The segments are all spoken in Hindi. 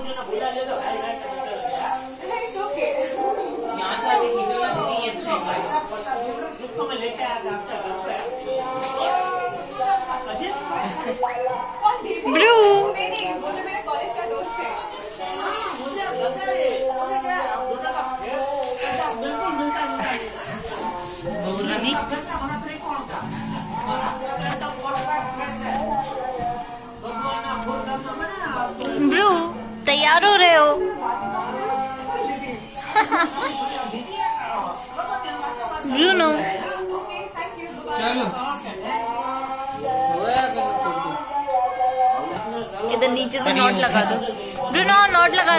मुझे ना बुला ले तो भाई मैं निकल गया इट्स ओके यहाँ से आके खींचो ना दीदी ये ट्रेन जिसको मैं लेके आया था आपके घर पे। अजय कौन दीपक ब्रू। नहीं नहीं वो तो मेरे कॉलेज का दोस्त है। हाँ, मुझे लगा ये। मुझे क्या आप दोनों का फेस ऐसा बिल्कुल मिलता जुलता नहीं था। गौरानी कैसा बना फिर कौन तो है आपको ब्रू। तैयार हो रहे हो ब्रूनो इधर नीचे से नोट लगा दो ब्रूनो नोट लगा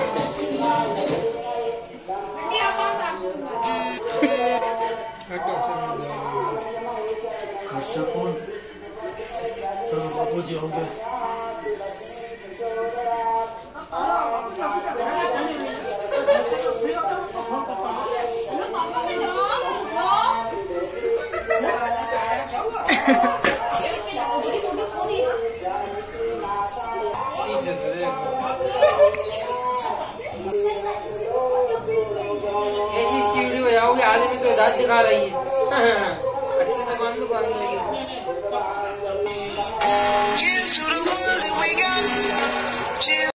अच्छा कौन चलो बाबू जी होंगे ऐसी इसकी वीडियो जाओगे आदमी तो दांत दिखा रही है sih teman tuh bang